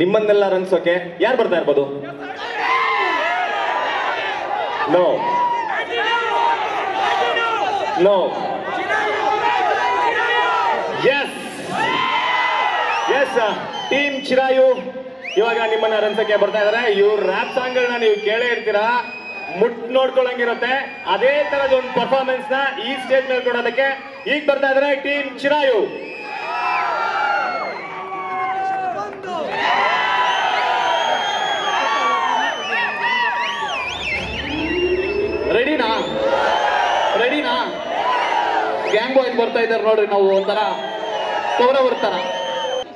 ನಿಮ್ಮನ್ನೆಲ್ಲ ರಂಗಿಸೋಕೆ ಯಾರು ಬರ್ತಾ ಇರ್ಬೋದು? No no S S team Chirayu ಇವಾಗ ನಿಮ್ಮನ್ನ ರಂಸಕ್ಕೆ ಬರ್ತಾ ಇದಾರೆ. ಇವ್ರ ರ್ಯಾಪ್ ಸಾಂಗ್ಗಳನ್ನ ನೀವು ಕೇಳೇ ಇರ್ತೀರಾ? ಮುಟ್ ನೋಡ್ಕೊಳಂಗಿರುತ್ತೆ. ಅದೇ ತರದ ಒಂದು ಪರ್ಫಾರ್ಮೆನ್ಸ್ನ ಈ ಸ್ಟೇಜ್ ಮೇಲೆ ಕೊಡೋದಕ್ಕೆ ಈಗ ಬರ್ತಾ ಇದಾರೆ ಟೀಮ್ ಚಿರಾಯು ಬಾಯ್ಸ್ ಬರ್ತಾ ಇದ್ದಾರೆ ನೋಡ್ರಿ ನಾವು ಒಂಥರ ಕೌರವ್ ತರ.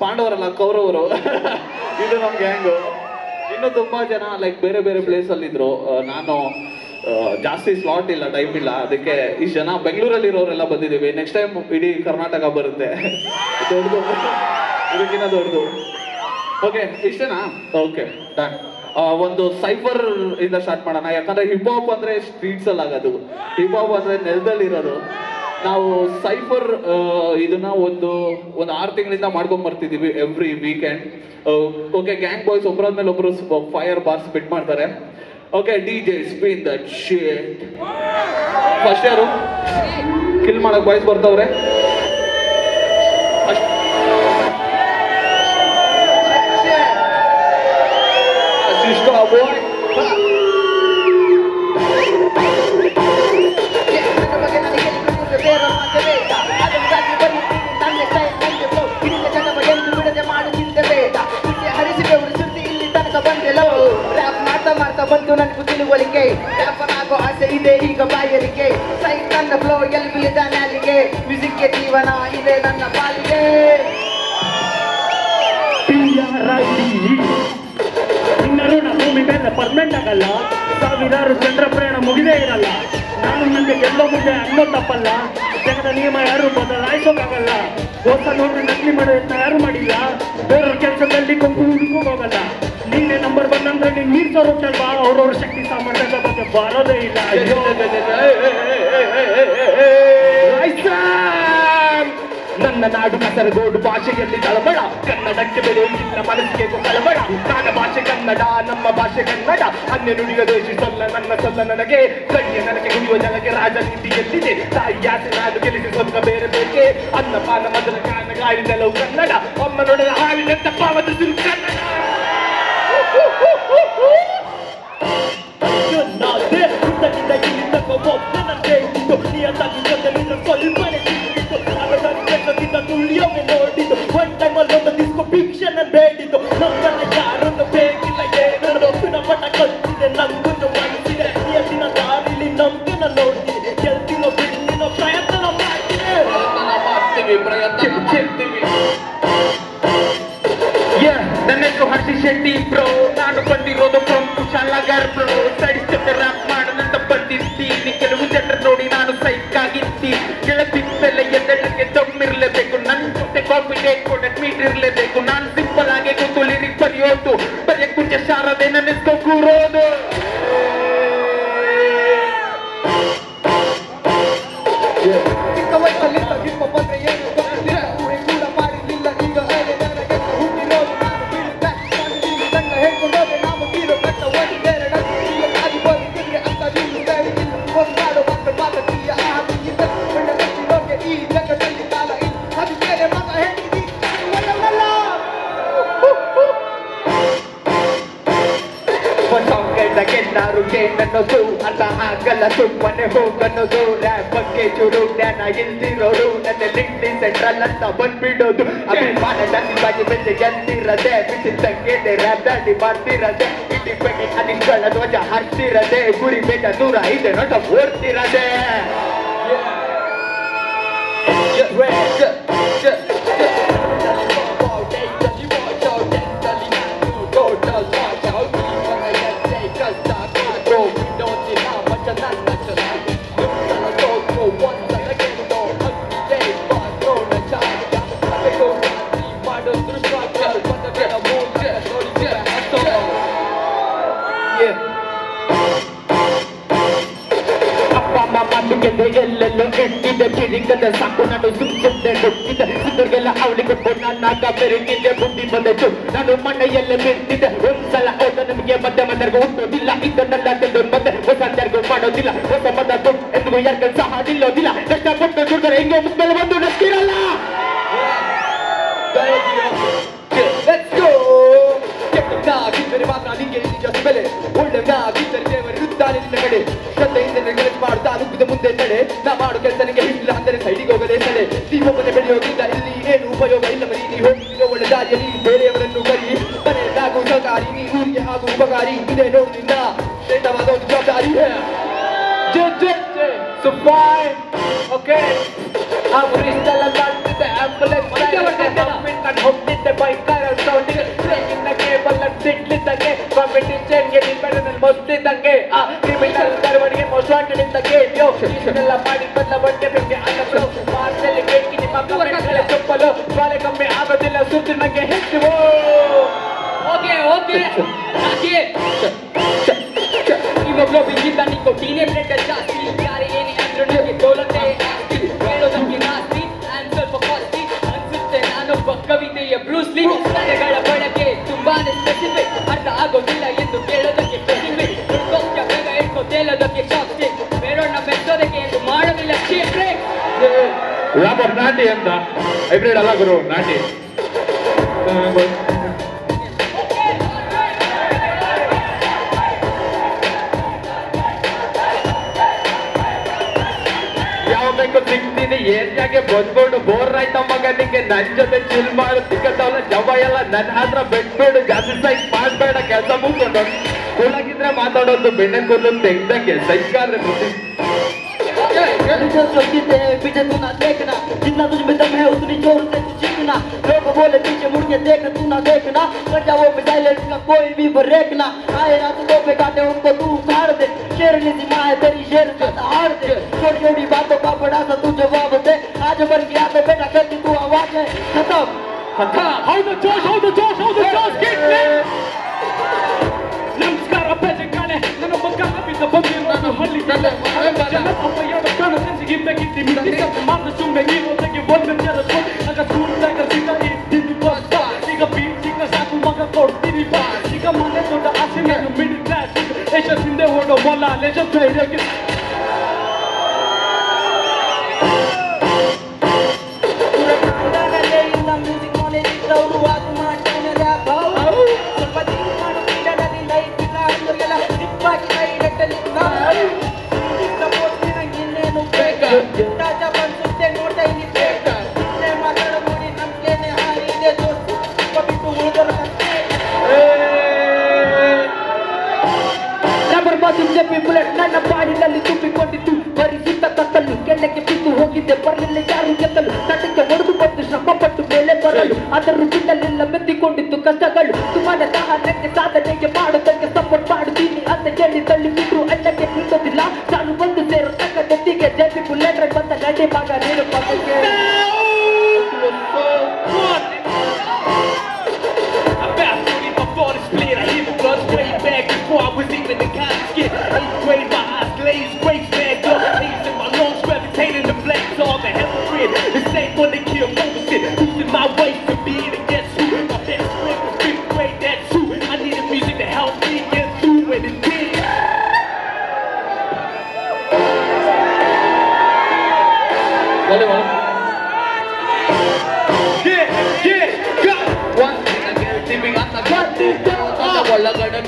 ಪಾಂಡವರಲ್ಲ, ಕೌರವರು. ಇದು ನಮ್ಮ ಗ್ಯಾಂಗು ಇನ್ನು ತುಂಬಾ ಜನ ಲೈಕ್ ಬೇರೆ ಬೇರೆ ಪ್ಲೇಸ್ ಅಲ್ಲಿ ಇದ್ರು. ನಾನು ಜಾಸ್ತಿ ಸ್ಲಾಟ್ ಇಲ್ಲ ಟೈಮ್ ಇಲ್ಲ. ಅದಕ್ಕೆ ಇಷ್ಟು ಜನ ಬೆಂಗಳೂರಲ್ಲಿ ಇರೋರೆಲ್ಲ ಬಂದಿದ್ದೀವಿ. ನೆಕ್ಸ್ಟ್ ಟೈಮ್ ಇಡೀ ಕರ್ನಾಟಕ ಬರುತ್ತೆ. ದೊಡ್ಡದು. ಇದಕ್ಕಿಂತ ದೊಡ್ಡದು. ಓಕೆ ಇಷ್ಟೇನಾ? ಓಕೆ ಡನ್ ಒಂದು ಸೈಫರ್ ಇಂದ ಸ್ಟಾರ್ಟ್ ಮಾಡೋಣ. ಯಾಕಂದ್ರೆ ಹಿಪ್ ಹಾಪ್ ಅಂದ್ರೆ ಸ್ಟ್ರೀಟ್ಸ್ ಅಲ್ಲಿ ಆಗೋದು ಹಿಪ್ ಹಾಪ್ ಅಂದ್ರೆ ನೆಲದಲ್ಲಿ ಇರೋದು. ನಾವು ಸೈಫರ್ ಇದನ್ನ ಒಂದು ಒಂದು ಆರು ತಿಂಗಳಿಂದ ಮಾಡ್ಕೊಂಡ್ ಬರ್ತಿದೀವಿ every weekend okay gang boys ಒಬ್ಬರಾದ್ಮೇಲೆ ಒಬ್ರು ಫೈರ್ ಬಾರ್ಸ್ ಬಿಟ್ ಮಾಡ್ತಾರೆ. Okay D J spin that shit first ಯಾರು ಕಿಲ್ ಮಾಡಕ್ ಬಾಯ್ಸ್ ಬರ್ತವ್ರೆ. ಬಂತು ನನಗೂ ತಿಳುವಳಿಕೆ. ಆಗೋ ಆಸೆ ಇದೆ, ಈಗ ಬಾಯಲಿಕೆ. ಸೈಟ್ ನನ್ನ ಫ್ಲೋ ಎಲ್ಲಿ ಬೀಳಿದ ನಾಲಿಗೆ. ಮ್ಯೂಸಿಕ್ಗೆ ಜೀವನ ಇದೆ ನನ್ನ ಪಾಲಿಗೆ. ನಿನ್ನ ನಮ್ಮ ಭೂಮಿ ಮೇಲೆ ಪರ್ಮನೆಂಟ್ ಆಗಲ್ಲ. ಸಾವಿರಾರು ಚಂದ್ರ ಪ್ರಯಾಣ ಮುಗಿದೇ ಇರಲ್ಲ. ನಾನು ನನಗೆ ಗೆಲ್ಲೋ ಮುಂದೆ ಅನ್ನೋ ತಪ್ಪಲ್ಲ. ಜಗದ ನಿಯಮ ಯಾರು ಬದಲಾಯಿಸೋಕ್ಕಾಗಲ್ಲ ಹೊಸ ನೋಡಿ ನಕಲಿ ಮಾಡೋ ಯಾರು ಮಾಡಿಲ್ಲ. ಬೇರೆಯವ್ರ ಕೆಲಸದಲ್ಲಿ ಕೊಂಬು ಹುಡುಕೋ ಹೋಗಲ್ಲ ನೀನೇ ನಂಬರ್ ಒನ್ ಅಂದ್ರೆ ನೀನ್ ಮೀರ್ಸೋರ್ ಬಾ ಅವ್ರವ್ರ ಶಕ್ತಿ ಸಾಮರ್ಥ್ಯದ ಬರೋದೇ ಇಲ್ಲ ನನ್ನ ನಾಡು ಕಸರಗೋಡು ಭಾಷೆಯಲ್ಲಿ ಕಳಬಡ ಕನ್ನಡಕ್ಕೆ ಬೆಲೆಯಿಲ್ಲ ಮನಸ್ಸಿಗೆ ಕಳಬಳ ನನ್ನ ಭಾಷೆ ಕನ್ನಡ ನಮ್ಮ ಭಾಷೆ ಕನ್ನಡ ಅನ್ಯ ನುಡಿಯ ದೇಶಿ ಸೊಲ್ಲ ನನ್ನ ಸೊಲ್ಲ ನನಗೆ ಕಣ್ಯ ನನಗೆ ಕುಡಿಯುವ ಜನಕ್ಕೆ ರಾಜನೀತಿ ಎಲ್ಲಿದೆ ತಾಯಿ ಆಸೆ ನಾನು ಗೆಲ್ಲಿಸಿ ಸ್ವಲ್ಪ ಬೇರೆ ಬೇಕೆ ಅನ್ನಪಾನ ಮೊದಲ ಕಾರಣ ನೆಲವು ಕನ್ನಡ ಅಮ್ಮ ನೋಡದ ಸಿರು ಕನ್ನಡ ಕಾಂಪಿಟೇಟ್ ಕೊಡಕ್ ಮೀಟ್ ಇರ್ಲೇಬೇಕು ನಾನು ಸಿಂಪಲ್ ಆಗಿ ಕೂತು ಲಿರಿಕ್ ಬರೆಯೋದು ಬರೆಯಕ್ ಮುಂಚೆ ಶಾರದೆ ನನ್ನ ಹೆಸ್ಕೊ ಕೂರೋದು ಬಗ್ಗೆ ಚೂರು ಜ್ಞಾನ ಇಲ್ದಿರೋರು ನನ್ನ ಲಿಂಕ್ಡಿ ಸೆಂಟ್ರಲ್ ಅಂತ ಬಂದ್ಬಿಡೋದು. ಅಭಿಮಾನ ಜಾತಿ ಬಗ್ಗೆ ಬೆಂದೆ ಗೆದ್ದಿರದೆ ಬಿಟ್ಟಿದ್ದಂಗೆ ದಾಡಿ ಮಾಡ್ತಿರದೆ. ಇಂಡಿಪೆಂಡೆಂಟ್ ಅನಿಸ್ಗಳ ಧ್ವಜ ಹರ್ತಿರದೆ. ಗುರಿ ಬೇಟ ದೂರ ಇದೆ ನೋಟ ಓಡ್ತಿರದೆ. ಅಪ್ಪ ಎಲ್ಲೆಲ್ಲೋ ಎಟ್ಟಿದೆ ಕಿರಿಕದ ಸಾಕು ನಾನು ಸುಮ್ ಸುಮ್ಮನೆ ಕೊಟ್ಟಿದ್ದೆ ಸಿದ್ದರಿಗೆಲ್ಲ ಅವಳಿ ಕೊಟ್ಟು ನಾನಾಗ ಬೆರಗಿದ್ದೆ ಬುದ್ಧಿ ಬಂದದ್ದು. ನಾನು ಮನೆಯಲ್ಲೇ ಬಿಟ್ಟಿದ್ದೆ. ಒಂದ್ಸಲ ಹೋದ ನಮಗೆ ಮತ್ತೆ ಮನೆಗೂ ಹುಟ್ಟೋದಿಲ್ಲ. ಇದನ್ನೆಲ್ಲ ತಿಳಿದು ಮತ್ತೆ ಹೊಸ ತೆರಗು ಮಾಡೋದಿಲ್ಲ. ಹೊಸ ಮದ ದುಡ್ಡು ಎಂದು ಯಾರ್ಗಲ್ ಸಹ ನಿಲ್ಲೋದಿಲ್ಲ. ಕಷ್ಟಪಟ್ಟು ದುಡ್ಡರೆ ಹೆಂಗೋ ಮುದ್ದಲ್ಲಿ ಬಂದು ನಗ್ತಿರಲ್ಲ ಕೆಟ್ಟವನಾಗಿದ್ದರೆ ಮಾತ್ರ ನಿಂಗೆ ನಿಜ ಬೆಲೆ. ಒಳ್ಳೆಯವನಾಗಿದ್ದರೆ ದೇವರಿರುತ್ತಾನೆ ನಿನ್ನ ಕಡೆ. ಶ್ರದ್ಧೆಯಿಂದ ಕೆಲಸ ಮಾಡ್ತಾ ನುಗ್ಗಿದ ಮುಂದೆ ತಡೆ. ನಾ ಮಾಡು ಕೆಲಸ ನಿಂಗೆ ಇಲ್ಲ ಅಂದರೆ ಸೈಡಿಗೆ ಹೋಗದೆ ತಡೆ. ಇಲ್ಲಿ ಏನು ಉಪಯೋಗ ಇಲ್ಲ ಬರೀ ನೀ ಹೋಗಿರೋ ಒಳ್ಳೆ ದಾರಿಯಲ್ಲಿ ಬೇರೆಯವರನ್ನು ಕರಿ. ಮನೆಯಲ್ಲಾಗು ಸಹಕಾರಿ ನೀ ಊರಿಗೆ ಹಾಗೂ ಉಪಕಾರಿ. ಇದೇ ನೋಡು ನಿನ್ನ ಶ್ರೇಷ್ಠವಾದ ಒಂದು ಜವಾಬ್ದಾರಿ So fine, okay. ಆ ಇಷ್ಟೆಲ್ಲ ಮಾಡಿ ಬಂದ ಬಟ್ಟೆ ಬೆಂಗೆ ಅನ್ನಗಳು ಮಾರ್ಚಲ್ಲಿ ಬೇಕಿ ನಿಮ್ಮ ಕಮೆಂಟ್ಗಳ ಚಪ್ಪಲು. ಬಾಳೆ ಕಮ್ಮಿ ಆಗೋದಿಲ್ಲ ಸುದ್ದಿ ನಂಗೆ ಹೆಚ್ಚು ಓಕೆ ಓಕೆ. ಹಾಗೆ. ಇವಾಗ್ಲೊಬ್ಬಿಗಿಂತ ನಿಕೋಟೀನೇ ಬ್ಲಡ್ ಜಾಸ್ತಿ. ಯಾರು ಏನೇ ಅಂದ್ರೂ ನನಗೆ ಆಸ್ತಿ ಹೇಳೋದಕ್ಕೆ ನಾಸ್ತಿ ನಾನ್ ಸ್ವಲ್ಪ ಕಾಸ್ತಿ ಅನ್ಸುತ್ತೆ. ನಾನೊಬ್ಬ ಕವಿತೆಯ ಬ್ರೂಸ್ಲಿ ಕಲೆಗಳ ಬಳಕೆ ತುಂಬಾನೇ ಸ್ಪೆಸಿಫಿಕ್ ಅರ್ಥ ಆಗೋದಿಲ್ಲ ಎಂದು ರಾಬರ್ ನಾಟಿ ಅಂತ. ಹೈಬ್ರಿಡ್ ಅಲ್ಲ ಗುರು ನಾಟಿ ಯಾವ ಬೇಕು ಸಿಗ್ತೀನಿ ಏರಿಯಾಗೆ ಬೋರ್ ಆಯ್ತ ಮಗನಿಗೆ ನನ್ ಜೊತೆ ಚಿಲ್ ಮಾಡು ಸಿಕ್ಕತ್ತವಲ್ಲ ಜವ ಎಲ್ಲ ನನ್ನ ಹತ್ರ ಬಿಟ್ಬಿಡು, ಜಾಸ್ತಿ ಸೈಜ್ ಮಾಡ್ಬೇಡ, ಕೆಲಸ ಮುಗ್ಕೊಂಡು. ಕೂಲಾಗಿದ್ರೆ ಮಾತಾಡೋದು, ಬೆಣ್ಣೆ ಕೂದಲು ತೆಗ್ದಂಗೆ ಬುದ್ಧಿ पीछे छोड़ से जीतना लोग बोले पीछे मुड़ के देख तू ना देखना कर जाओ साइलेंट का कोई भी ब्रेक ना आए रात को पे काटे उनको तू उखाड़ दे शेरनी सी माँ है तेरी शेर से हार दे छोटी छोटी बातों का बड़ा सा तू जवाब दे आज मर गया तो बेटा कहती तू आवाज़ है खत्म खत्म हाउ द जोश हाउ द जोश हाउ द जोश गेट नमस्कार अप्पे जिंगाने नन्नु मग्गा अपित बम्बी रोड हल्ली तले मारे मारे अप्पे यार कान सेंसी गिम्बे किति मिति सब मार चुम्बे गिरो तक बोल में चलो छोटे ಓಡೋ ಮೊಲ ಲೆಜ ಧೈರ್ಯಕ್ಕೆ ಮ್ಯೂಸಿಕ್ ಬುಲೆಟ್ ನನ್ನ ಬಾಡಿನಲ್ಲಿ ತುಂಬಿಕೊಂಡಿತ್ತು ಪರಿಚಿತ ಕತ್ತಲು ಕೆಳಕ್ಕೆ ಬಿದ್ದು ಹೋಗಿದ್ದೆ ಬರಲಿಲ್ಲ ಯಾರು ಗೆದ್ದಲು. ತಟಕ್ಕೆ ಹೊಡೆದು ಬಂದು ಶ್ರಮ ಪಟ್ಟು ಮೇಲೆ ಬರಲು. ಅದರ ಬಿಡಲೆಲ್ಲ ಮೆತ್ತಿಕೊಂಡಿತ್ತು ಕಷ್ಟಗಳು ಸುಮಾರು ಸಹನಕ್ಕೆ ಸಾಧನೆಗೆ ಮಾಡೋದಕ್ಕೆ ಸಪೋರ್ಟ್ ಮಾಡುತ್ತೀನಿ ಅಂತ ಹೇಳಿ ತಳ್ಳಿ ಬಿದ್ದು ಅಣ್ಣಕ್ಕೆ ಬಿಡೋದಿಲ್ಲ ನಾನು ಬಂದು ಸೇರೋ ತಕ್ಕ ಜೊತೆಗೆ ಜೆಪಿ ಬುಲೆಟ್ ಬಂದ ಗಂಟೆ ಭಾಗ ನೀರು ಪಕ್ಕಕ್ಕೆ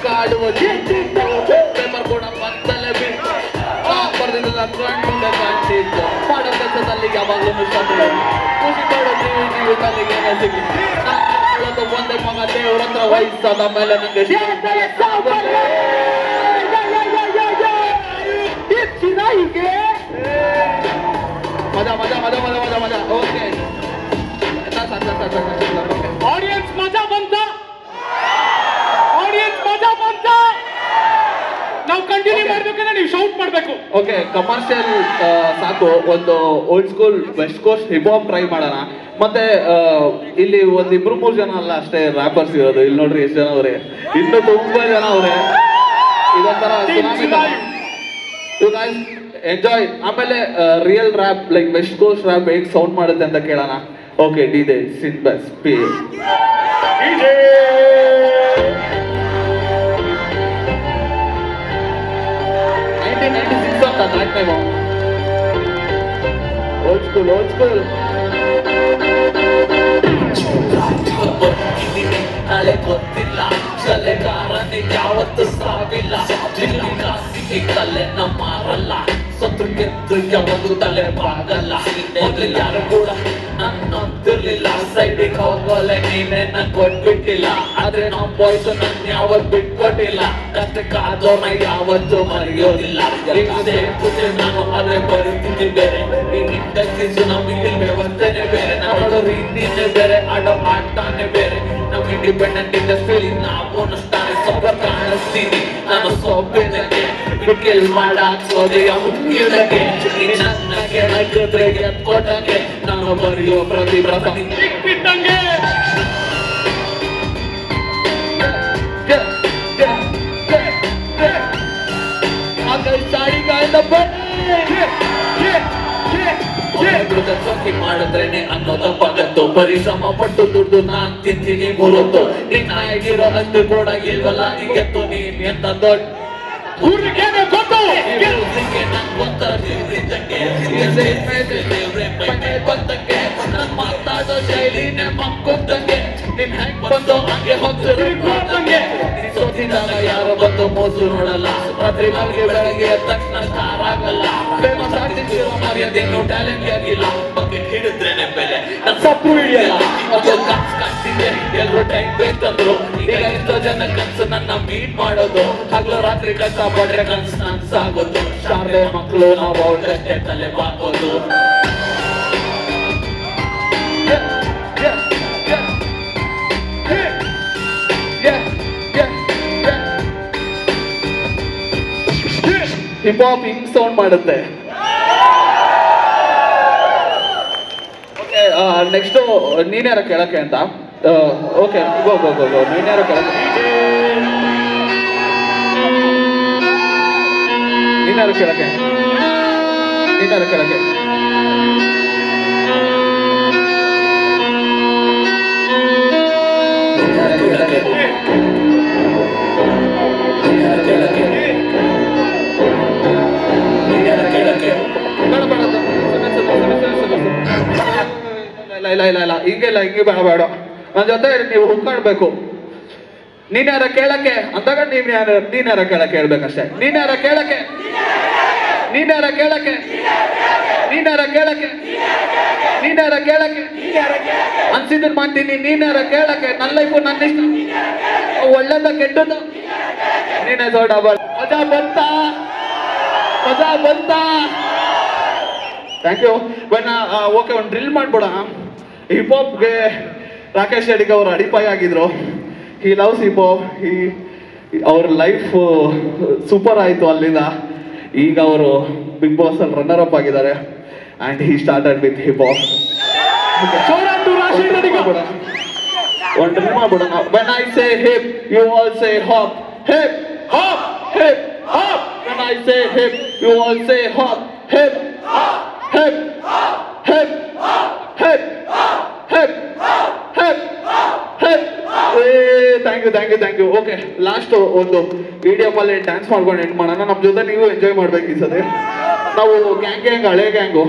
ಕಾಡುವ ಪೇಪರ್ ಕೂಡ ಪಕ್ಕದಲ್ಲೇ ಬಿಟ್ಟು ಬರ್ದಿಲ್ಲ ಕಣ್ಣಿಂದ ಕಂಡಿದ್ದು ಮಾಡೋ ಕೆಲಸದಲ್ಲಿ ಯಾವಾಗಲೂ ಸತ್ತು ಖುಷಿ ಪಡೋ ನೀವು ಜೀವಿತದಲ್ಲಿ ಏನೇ ಸಿಗಲಿ ನಾನು ಒಂದೇ ಮಗ ದೇವ್ರ ಹತ್ರ ವಯಸ್ಸಾದ ಮೇಲೆ ನಿಂಗೆ ಮಜಾ ಮಜಾ ಮಜಾ ಮಜಾ ಮಜಾ ಮಜಾ ಓಕೆ ಆಡಿಯನ್ಸ್ ಮಜಾ ಬಂತ ಆಡಿಯನ್ಸ್ ಮಜಾ ಬಂತ ನಾವು ಕಂಟಿನ್ಯೂ ಮಾಡ್ಬೇಕಂದ್ರೆ ನೀವು ಶೌಟ್ ಮಾಡ್ಬೇಕು. ಓಕೆ ಕಮರ್ಷಿಯಲ್ ಸಾಕು. ಒಂದು old school west coast hip hop try ಮಾಡೋಣ. ಮತ್ತೆ ಇಲ್ಲಿ ಒಂದ್ ಇಬ್ರು ಮೂರು ಜನ ಅಲ್ಲ ಅಷ್ಟೇ ರ್ಯಾಪರ್ಸ್ ಇರೋದು. ಇಲ್ಲಿ ನೋಡ್ರಿ ಎಷ್ಟು ಜನ ಅವ್ರೆ. ಇನ್ನು ತುಂಬಾ ಜನ ಅವ್ರೆ. ಇದೊಂಥರ ಎಂಜಾಯ್ ಆಮೇಲೆ real rap like west coast rap ಹೇಗೆ ಸೌಂಡ್ ಮಾಡುತ್ತೆ ಅಂತ ಕೇಳೋಣ. ಓಕೆ ಡಿ ದೇ ಸಿನ್ ಬಸ್ ಪಿ ಸಿಕ್ಸ್ ಅಂತ track time old school old school ನಾಳೆ ಗೊತ್ತಿಲ್ಲ ಸಲೆಗಾರನೆ ಯಾವತ್ತು ಸಾವಿಲ್ಲ ಕಾಸಿಗೆ ಕಲೆನ ಮಾರಲ್ಲ ಸತ್ರು ಗೆದ್ದು ಯಾವತ್ತು ತಲೆ ಬಾಗಲ್ಲ. ಮೊದಲು ಯಾರು ಕೂಡ ನನ್ನೊಂದಿರ್ಲಿಲ್ಲ ಸೈಡಿಗೆ ಹೋಗೋಲೆ ನೀನೆ ಕೊಟ್ಬಿಟ್ಟಿಲ್ಲ. ಆದ್ರೆ ನಮ್ ಬಾಯ್ಸ್ ನನ್ ಯಾವತ್ ಬಿಟ್ಕೊಟ್ಟಿಲ್ಲ. ಕಷ್ಟಕ್ಕಾದೋರ್ನ ಯಾವತ್ತು ಮರೆಯೋದಿಲ್ಲ. ಈಗ ಸೇರ್ಪುತ್ತೆ ನಾನು ಆದ್ರೆ ಪರಿಸ್ಥಿತಿ ಬೇರೆ. ಈ ಇಂಡಸ್ಟ್ರೀಸ್ ನಮ್ ಇಲ್ಲಿ ವ್ಯವಸ್ಥೆನೆ ಬೇರೆ. ನಾವು ರೀತಿನೇ ಬೇರೆ, ಆಡೋ ಆಡ್ತಾನೆ ಬೇರೆ. ನಮ್ ಇಂಡಿಪೆಂಡೆಂಟ್ ಇಂಡಸ್ಟ್ರಿಯಲ್ಲಿ ನಾವು ಅಷ್ಟಾನೆ ಸ್ವಲ್ಪ ಕಾಣಿಸ್ತೀನಿ. ನಾನು ಸೊಪ್ಪಿನಕ್ಕೆ ಬಿಟ್ಟಿಲ್ ಮಾಡಾಕ್ಸೋದೆ ಮುಗಿಯೋದಕ್ಕೆ ನನ್ನ ಕೆಳಗಿದ್ರೆ ಎತ್ಕೊಟ್ಟಂಗೆ ನಾನು ಬರೆಯೋ ಪರಿಶ್ರಮ ಪಟ್ಟು ದುಡ್ಡು ನಾನ್ ತಿಂತೀನಿ ಮುರುತು ನಿನ್ನ ಆಗಿರೋ ಅಷ್ಟು ಕೂಡ ಇಲ್ವಲ್ಲ ನಿಂತು ನೀನ್ ಎಂತ ದೊಡ್ಡ ಮಾತಾಡೋ ನಿನ್ ಹೆಂಗ್ ಬಂದು ಹಂಗೆ ಸೋತಿದಾಗ ಯಾರು ಬಂದು ಮೋಸು ನೋಡಲ್ಲ ರಾತ್ರಿ ಬೆಳಗ್ಗೆ ತಕ್ಷಣ ಸ್ಟಾರ್ ಫೇಮಸ್ ನೀವು ಟ್ಯಾಲೆಂಟ್ ಆಗಿಲ್ಲ ಬಗ್ಗೆ ಹಿಡಿದ್ರೇನೆ ಬೆಲೆ. ನನ್ ಸಪ್ಪು ಹಿಡಿಯಲ್ಲ? ಅದು ಟೈಮ್ ಈಗ ಜನ ಕನ್ಸು ನನ್ನ ಮೀಟ್ ಮಾಡೋದು. ಹಗ್ಲು ರಾತ್ರಿ ಕಷ್ಟ ಪಡ್ರೆ ಕನ್ಸು ನನ್ಸಾಗೋದು. ಶಾಲೆ ಮಕ್ಕಳು ನಾವು ಅವ್ರ ತಲೆ ಬಾಕೋದು. ಹಿಪ್ ಹಾಪ್ ಹಿಂಗ್ ಸೌಂಡ್ ಮಾಡುತ್ತೆ. ಓಕೆ ನೆಕ್ಸ್ಟ್ ನೀನ್ಯಾರ ಕೇಳಕ್ಕೆ ಅಂತ? ಓಕೆ ಗೋ ಗೋ ಗೋ ಗೋ ನೀನ್ಯಾರ ಕೇಳಕ್ಕೆ? ನೀನ್ಯಾರ ಕೇಳಕ್ಕೆ? ನೀನ್ಯಾರ ಕೇಳಕ್ಕೆ? ಬೇಡ. ನನ್ನ ಜೊತೆ ನೀವು ಹುಡ್ಕೊಳ್ಬೇಕು ನೀನ್ಯಾರ ಕೇಳಕ್ಕೆ ಅಂದಾಗ ನೀವ್ ಯಾರ, ನೀನ್ಯಾರ ಕೇಳಕ್ಕೆ ಹೇಳ್ಬೇಕಷ್ಟೇ. ನೀನ್ಯಾರ ಕೇಳಕ್ಕೆ ನೀನ್ಯಾರ ಕೇಳಕ್ಕೆ ನೀನ್ಯಾರ ಕೇಳಕ್ಕೆ ನೀನ್ಯಾರ ಕೇಳಕ್ಕೆ. ಅನ್ಸಿದ್ರು ಮಾಡ್ತೀನಿ, ನೀನ್ಯಾರ ಕೇಳಕ್ಕೆ, ನನ್ನ ಲೈಫು ನನ್ನ ಇಷ್ಟ. ಒಳ್ಳೇದ, ಕೆಟ್ಟದ್ದು. ನೀನೇ ದೊಡ್ಡ ಮಜಾ ಬಂತ ಮಜಾ ಬಂತ. ಥ್ಯಾಂಕ್ ಯು ಬಟ್ ಓಕೆ ಒಂದು ಡ್ರಿಲ್ ಮಾಡ್ಬೋಣ ಹಿಪ್ ಹಾಪ್ಗೆ ರಾಕೇಶ್ ಅಡಿಗೆ ಅವರು ಅಡಿಪಾಯ ಆಗಿದ್ರು. ಹಿ ಲವ್ಸ್ ಹಿಪ್ ಹಿ ಈ ಅವ್ರ ಲೈಫ್ ಸೂಪರ್ ಆಯಿತು ಅಲ್ಲಿಂದ. ಈಗ ಅವರು ಬಿಗ್ ಬಾಸ್ ಅಲ್ಲಿ ರನ್ನರ್ ಅಪ್ ಆಗಿದ್ದಾರೆ. And he started with hip hop ಒಂದು ಮಾಡ್ಬಿಡೋಣ I say hip you all say hop hip hop hip hop when I say hip you all say hop hip hip, hip, hip, hip, hip, hip. ಏ thank you thank you thank you okay last ಒಂದು video ಅಲ್ಲಿ dance ಮಾಡ್ಕೊಂಡು end ಮಾಡೋಣ. ನಮ್ಮ ಜೊತೆ ನೀವು enjoy ಮಾಡ್ಬೇಕು ಈ ಸತಿ. ನಾವು ಗ್ಯಾಂಗ್ ಗ್ಯಾಂಗ್ ಹಳೆ gang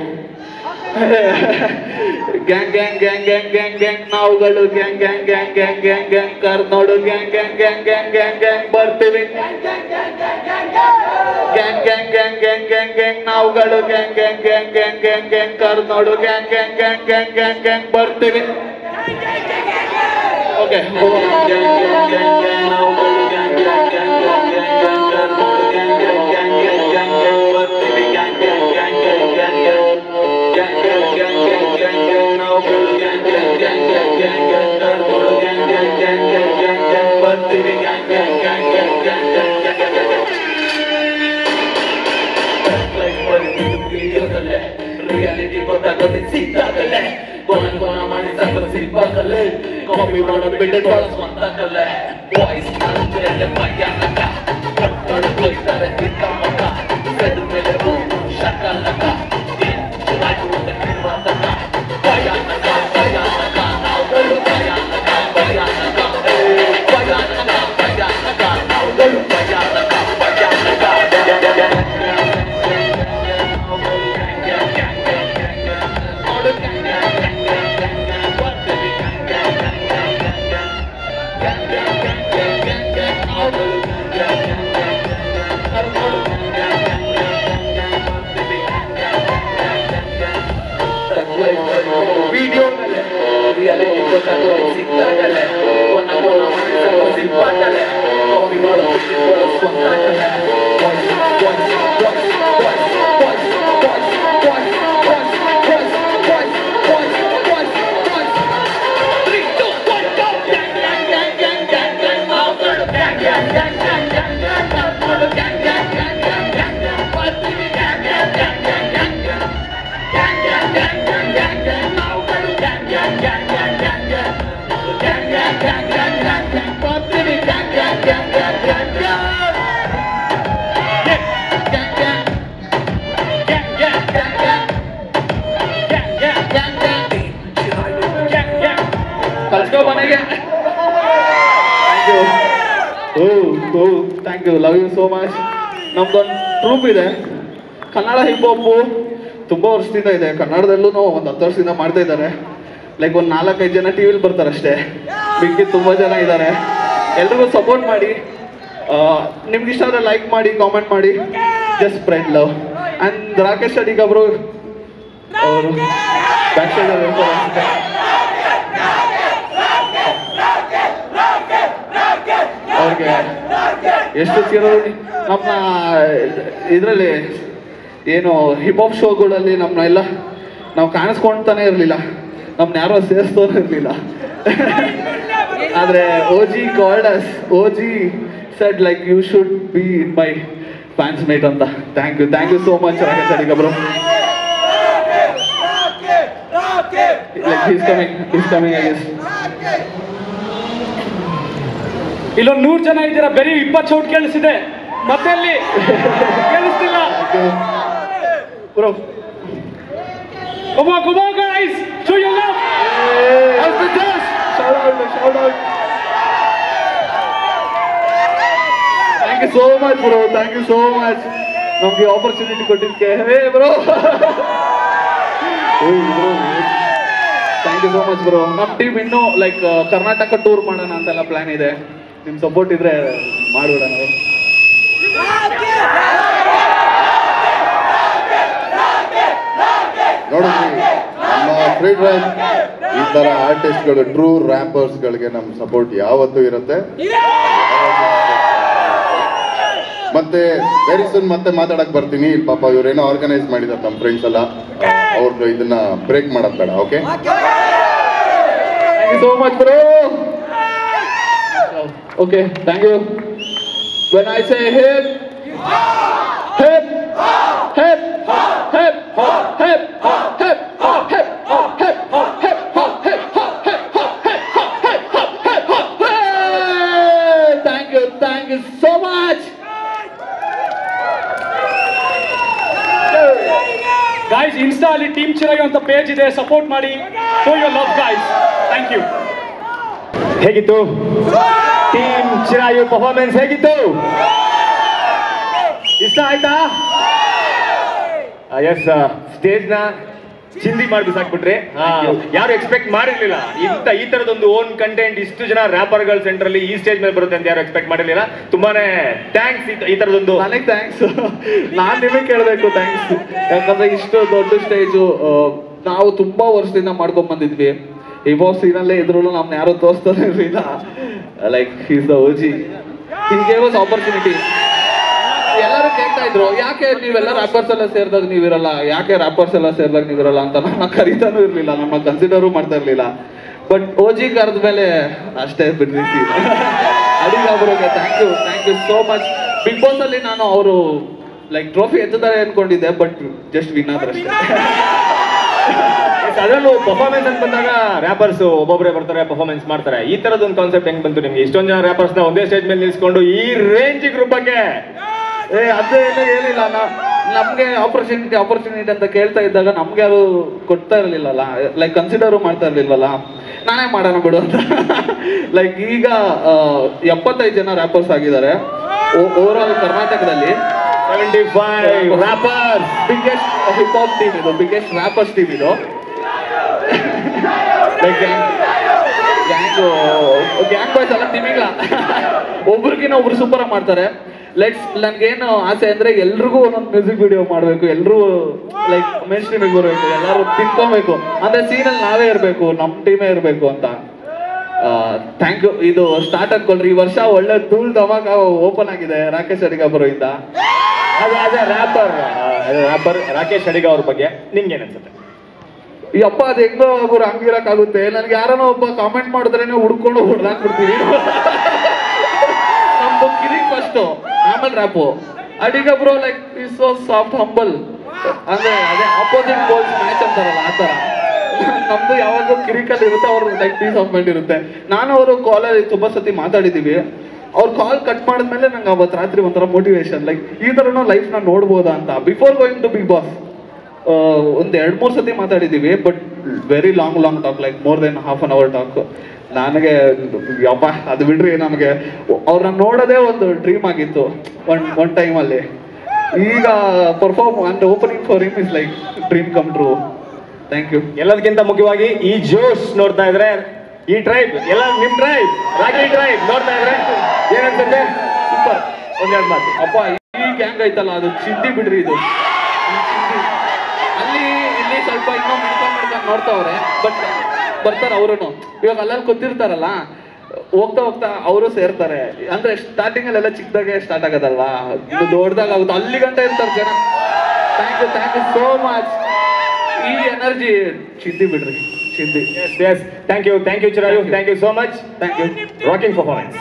gang gang gang gang gang gang ನಾವುಗಳು gang gang gang gang gang gang ಕರ್ ನೋಡು gang gang gang gang gang gang ಬರ್ತೀವಿ gang gang gang gang gang gang ನಾವುಗಳು gang gang gang gang gang gang ಕರ್ ನೋಡು gang gang gang gang gang gang ಬರ್ತೀವಿ okay Reality but I got it see that Gone gone mani sapar silva kalle Copy one of builded walls one that kalle Boys can't get the fire naka Cut cut play that much ನಮ್ದೊಂದು troupe ಇದೆ. Kannada hip Hapur ತುಂಬ ವರ್ಷದಿಂದ ಇದೆ. ಕನ್ನಡದಲ್ಲೂ ಒಂದು ಹತ್ತು ವರ್ಷದಿಂದ ಮಾಡ್ತಾ ಇದ್ದಾರೆ. ಲೈಕ್ ಒಂದು ನಾಲ್ಕೈದು ಜನ ಟಿ ವಿಲಿ ಬರ್ತಾರೆ ಅಷ್ಟೇ. ತುಂಬ ಜನ ಇದ್ದಾರೆ. ಎಲ್ರಿಗೂ ಸಪೋರ್ಟ್ ಮಾಡಿ. ನಿಮ್ಗೆ ಇಷ್ಟ ಆದರೆ ಲೈಕ್ ಮಾಡಿ ಕಾಮೆಂಟ್ ಮಾಡಿ. Just spread love and Rakesh Adiga ಅವರು ಅವರು ಅವ್ರಿಗೆ ಎಷ್ಟು ಸೇರೋದು ನಮ್ಮ ಇದರಲ್ಲಿ ಏನು ಹಿಪ್ ಹಾಪ್ ಶೋಗಳಲ್ಲಿ ನಮ್ಮನ್ನ ಎಲ್ಲ ನಾವು ಕಾಣಿಸ್ಕೊಳ್ತಾನೆ ಇರಲಿಲ್ಲ. ನಮ್ಮನ್ನ ಯಾರೋ ಸೇರಿಸ್ತೋರು ಇರಲಿಲ್ಲ. ಆದರೆ O G called us O G said like you should be in my fans mate ಅಂತ. Thank you thank you so much Rakesh Adiga bro like is coming is coming I guess ಇಲ್ಲೊಂದು ನೂರು ಜನ ಇದ್ದೀರಾ? ಬರೀ ಇಪ್ಪತ್ತು ಚೌಟ್ ಕೇಳಿಸಿದೆ. ಮತ್ತೆ ಅಲ್ಲಿ ಕೇಳಿಸ್ತಿಲ್ಲ. Bro. Come on, come on, guys! Show your love! How's the dance? Shout out, shout out. Thank you. ನಮಗೆ ಆಪರ್ಚುನಿಟಿ ಕೊಟ್ಟಿದ್ದಕ್ಕೆ. Hey bro thank you so much bro ನಮ್ಮ ಟೀಮ್ ಇನ್ನೂ ಲೈಕ್ ಕರ್ನಾಟಕ ಟೂರ್ ಮಾಡೋಣ ಅಂತೆಲ್ಲ ಪ್ಲಾನ್ ಇದೆ. ನಿಮ್ಮ ಸಪೋರ್ಟ್ ಇದ್ರೆ ಮಾಡೋಣ ನಾವು ನೋಡಿ ನಮ್ಮ ಫ್ರೀ ಡ್ರೈವ್ ಈ ತರ ಆರ್ಟಿಸ್ಟ್ಗಳು ಟ್ರೂ ರ್ಯಾಪರ್ಸ್ಗಳಿಗೆ ನಮ್ಮ ಸಪೋರ್ಟ್ ಯಾವತ್ತೂ ಇರುತ್ತೆ. ಮತ್ತೆ ವೆರಿ ಸೂನ್ ಮತ್ತೆ ಮಾತಾಡಕ್ ಬರ್ತೀನಿ. ಇಲ್ಲಿ ಪಾಪ ಇವ್ರೇನೋ ಆರ್ಗನೈಸ್ ಮಾಡಿದಾರೆ ನಮ್ಮ ಫ್ರೆಂಡ್ಸ್ ಎಲ್ಲ. ಅವ್ರದ್ದು ಇದನ್ನ ಬ್ರೇಕ್ ಮಾಡೋದ್ ಬೇಡ okay so much bro okay thank you when I say hip hip hip hip hip hip thank you thank you so much guys insta ಅಲ್ಲಿ ಟೀಮ್ ಚಿರಾಗಿ ಅಂತ ಪೇಜ್ ಇದೆ ಸಪೋರ್ಟ್ ಮಾಡಿ show your love guys thank you ಹೇಗಿತ್ತು? Team Chirayu performance ಹೇಗಿತ್ತು? ಇಷ್ಟ ಆಯ್ತಾ? S ಸ್ಟೇಜ್ನ ಚಿಂದಿ ಮಾಡಿ ಬಿಸಾಕ್ಬಿಟ್ರಿ ಯಾರು ಎಕ್ಸ್ಪೆಕ್ಟ್ ಮಾಡಿರ್ಲಿಲ್ಲ. ಇಂತ ಈ ತರದೊಂದು ಓನ್ ಕಂಟೆಂಟ್ ಇಷ್ಟು ಜನ ರ್ಯಾಪರ್ಗಳ ಸೆಂಟರ್ ಅಲ್ಲಿ ಈ ಸ್ಟೇಜ್ ಮೇಲೆ ಬರುತ್ತೆ ಅಂತ ಯಾರು ಎಕ್ಸ್ಪೆಕ್ಟ್ ಮಾಡಿರ್ಲಿಲ್ಲ. ತುಂಬಾನೇ ಥ್ಯಾಂಕ್ಸ್ ಈ ತರದೊಂದು. ನನಗೆ ಥ್ಯಾಂಕ್ಸ್ ನಾನು ನಿಮಗೆ ಕೇಳಬೇಕು ಥ್ಯಾಂಕ್ಸ್ ಯಾಕಂದ್ರೆ ಇಷ್ಟು ದೊಡ್ಡ ಸ್ಟೇಜು ನಾವು ತುಂಬಾ ವರ್ಷದಿಂದ ಮಾಡ್ಕೊಂಡ್ ಬಂದಿದ್ವಿ. ಹಿಪ್ ಸೀನ್ ಸೀನಲ್ಲೇ ಇದ್ರು ನಮ್ನ ಯಾರು ತೋರಿಸ್ತಾನೆ ಇರಲಿಲ್ಲ like is the OG he gave opportunity ಎಲ್ಲರೂ ಕೇಳ್ತಾ ಇದ್ರು ಯಾಕೆ ನೀವೆಲ್ಲ ರ್ಯಾಪರ್ಸ್ ಎಲ್ಲ ಸೇರಿದಾಗ ನೀವಿರಲ್ಲ? ಯಾಕೆ ರ್ಯಾಪರ್ಸ್ ಎಲ್ಲ ಸೇರಿದಾಗ ನೀವಿರಲ್ಲ? ಅಂತ ನಮ್ಮ ಕರಿತಾನೂ ಇರಲಿಲ್ಲ ನಮ್ಮ ಕನ್ಸಿಡರು ಮಾಡ್ತಾ ಇರಲಿಲ್ಲ. ಬಟ್ ಓಜಿ ಕರೆದ ಮೇಲೆ ಅಷ್ಟೇ ಬಿಡ್ರಿ ಅಡಿಗೆ ಅವ್ರಿಗೆ thank you thank you so much big boss ಅಲ್ಲಿ ನಾನು ಅವರು ಲೈಕ್ ಟ್ರೋಫಿ ಎತ್ತುತ್ತಾರೆ ಅನ್ಕೊಂಡಿದ್ದೆ ಬಟ್ ಜಸ್ಟ್ ವಿನ್ Yes, ಅದರಲ್ಲೂ ಪರ್ಫಾರ್ಮೆನ್ಸ್ ಅಂತ ಬಂದಾಗ ರ್ಯಾಪರ್ಸ್ ಒಬ್ಬೊಬ್ಬರೇ ಬರ್ತಾರೆ ಪರ್ಫಾರ್ಮೆನ್ಸ್ ಮಾಡ್ತಾರೆ. ಈ ತರದ ಒಂದು ಕಾನ್ಸೆಪ್ಟ್ ಹೆಂಗ್ ಬಂತು ನಿಮ್ಗೆ? ಇಷ್ಟೊಂದು ಜನ ರ್ಯಾಪರ್ಸ್ನ ಒಂದೇ ಸ್ಟೇಜ್ ಮೇಲೆ ನಿಲ್ಸ್ಕೊಂಡು ಈ ರೇಂಜ್ ರೂಪಕ್ಕೆ ಏ, ಅದೇ ಏನಿಲ್ಲ ನಮ್ಗೆ ಆಪರ್ಚುನಿಟಿ ಆಪರ್ಚುನಿಟಿ ಅಂತ ಕೇಳ್ತಾ ಇದ್ದಾಗ ನಮ್ಗೆ ಯಾರು ಕೊಡ್ತಾ ಇರಲಿಲ್ಲಲ್ಲ. ಲೈಕ್ ಕನ್ಸಿಡರ್ ಮಾಡ್ತಾ ಇರ್ಲಿಲ್ಲಲ್ಲ. ನಾನೇ ಮಾಡೋಣ ಬಿಡು ಅಂತ. ಲೈಕ್ ಈಗ ಎಪ್ಪತ್ತೈದು ಜನ ರ್ಯಾಪರ್ಸ್ ಆಗಿದ್ದಾರೆ. ಓವರ್ ಆಲ್ ಕರ್ನಾಟಕದಲ್ಲಿ. Seventy rappers. Biggest hip hop team ಇದು ಬಿಗ್ಗೆಸ್ಟ್ ವ್ಯಾಪರ್ಸ್ ಟೀಮ್ ಇದು ಲೈಕ್ ಗ್ಯಾಂಗ್ ಗ್ಯಾಂಗ್ ಬಾಯ್ಸ್ ಎಲ್ಲ ಟೀಮಿಲ್ಲ ಒಬ್ರಿಗಿನ್ನ ಒಬ್ರು ಸೂಪರ್ ಆಗಿ ಮಾಡ್ತಾರೆ. ಲೆಟ್ಸ್ ನನ್ಗೇನು ಆಸೆ ಅಂದ್ರೆ ಎಲ್ರಿಗೂ ಒಂದೊಂದು ಮ್ಯೂಸಿಕ್ ವಿಡಿಯೋ ಮಾಡಬೇಕು ಎಲ್ಲರೂ ಲೈಕ್ ಮೇನ್ ಸ್ಟ್ರೀಮಿಗೆ ಬರಬೇಕು ಎಲ್ಲರೂ ತಿನ್ಕೊಬೇಕು ಅಂದ್ರೆ ಸೀನಲ್ಲಿ ನಾವೇ ಇರಬೇಕು ನಮ್ಮ ಟೀಮೇ ಇರಬೇಕು ಅಂತ. ಥ್ಯಾಂಕ್ ಯು ಇದು ಸ್ಟಾರ್ಟ್ ಅನ್ಕೊಳ್ರಿ ಈ ವರ್ಷ ಒಳ್ಳೆ ಧೂಳ್ ಧಮಾಕ ಓಪನ್ ಆಗಿದೆ ರಾಕೇಶ್ ಅಡಿಗಾ ಬರೋ ಇಂದ ರ್ಯಾಪರ್ ರ್ಯಾಪರ್ ರಾಕೇಶ್ ಅಡಿಗ ಅವ್ರ ಬಗ್ಗೆ ನಿಮ್ಗೆ ಅನ್ಸುತ್ತೆ ಈ ಅಪ್ಪ ಅದು ಹೆಂಗೋ ಅವ್ರು ಹಂಗಿರಕ್ಕಾಗುತ್ತೆ ನನ್ಗೆ ಯಾರನೋ ಒಬ್ಬ ಕಾಮೆಂಟ್ ಮಾಡಿದ್ರೇನೆ ಹುಡ್ಕೊಂಡು ಹೊಡ್ದಾಕ್ಬಿಡ್ತೀವಿ ನಮ್ದು ಕಿರಿಕ್ ಫಸ್ಟ್ ಆಮೇಲೆ rap Adiga bro like is so soft humble ಅಂದ್ರೆ ಅದೇ ಆಪೋಸಿಟ್ ಗೋಲ್ಸ್ ಮ್ಯಾಚ್ ಅಂತಾರಲ್ಲ ಆ ಥರ ನಮ್ದು ಯಾವಾಗಲೂ ಕಿರಿಕಲ್ ಇರುತ್ತೆ, ಅವ್ರ ಲೈಕ್ ಪೀಸ್ ಆಫ್ ಮೈಂಡ್ ಇರುತ್ತೆ. ನಾನು ಅವರು ಕಾಲಲ್ಲಿ ತುಂಬಾ ಸತಿ ಮಾತಾಡಿದ್ದೀವಿ ಅವ್ರ ಕಾಲ್ ಕಟ್ ಮಾಡಿದ್ಮೇಲೆ ನಂಗೆ ಅವತ್ತು ರಾತ್ರಿ ಒಂಥರ ಮೋಟಿವೇಶನ್ ಲೈಕ್ ಈ ಥರನೂ ಲೈಫ್ನ ನೋಡ್ಬೋದಾ ಅಂತ. Before going to big boss ಒಂದು ಎರಡು ಮೂರು ಸತಿ ಮಾತಾಡಿದ್ದೀವಿ but very long long talk like more than half an hour talk ನನಗೆ, ಯಪ್ಪ, ಅದು ಬಿಡ್ರಿ ನಮಗೆ. ಅವ್ರನ್ನ ನೋಡೋದೇ ಒಂದು ಡ್ರೀಮ್ ಆಗಿತ್ತು ಒನ್ ಒನ್ ಟೈಮಲ್ಲಿ ಈಗ perform and opening for him is like dream come true thank you ಎಲ್ಲದಕ್ಕಿಂತ ಮುಖ್ಯವಾಗಿ ಈ ಜೋಶ್ ನೋಡ್ತಾ ಇದ್ರೆ ಈ ಟ್ರೈಬ್ ಎಲ್ಲ ನಿಮ್ ಟ್ರೈಬ್ ರಾಗಿ ಟ್ರೈಬ್ ನೋಡ್ತಾ ಇದ್ರೆ ಏನಂತಂದ್ರೆ ಸೂಪರ್ ಒಂದೆರಡು ಮಾತು. ಅಪ್ಪ ಈ ಗ್ಯಾಂಗ್ ಐತಲ್ಲ ಅದು ಚಿಂತಿ ಬಿಡ್ರಿ ಇದು. ಅಲ್ಲಿ ಇಲ್ಲಿ ಸ್ವಲ್ಪ ಇನ್ನೂ ಮಾಡ್ತಾ ನೋಡ್ತಾ ನೋಡ್ತಾವ್ರೆ ಬಟ್ ಬರ್ತಾರೆ ಅವರು ಇವಾಗ ಅಲ್ಲಲ್ಲಿ ಗೊತ್ತಿರ್ತಾರಲ್ಲ ಹೋಗ್ತಾ ಹೋಗ್ತಾ ಅವರು ಸೇರ್ತಾರೆ. ಅಂದ್ರೆ ಸ್ಟಾರ್ಟಿಂಗ್ ಅಲ್ಲೆಲ್ಲ ಚಿಕ್ಕದಾಗೆ ಸ್ಟಾರ್ಟ್ ಆಗೋದಲ್ವಾ? ಇದು ದೊಡ್ಡದಾಗ ಆಗುತ್ತೆ. ಅಲ್ಲಿ ಗಂಟ ಇರ್ತಾರೆ ಜನ. Thank you thank you so much ಈ ಎನರ್ಜಿ ಚಿಂದಿ ಬಿಡ್ರಿ ಚಿಂದಿ yes yes thank you thank you Chirayu thank you so much thank you rocking performance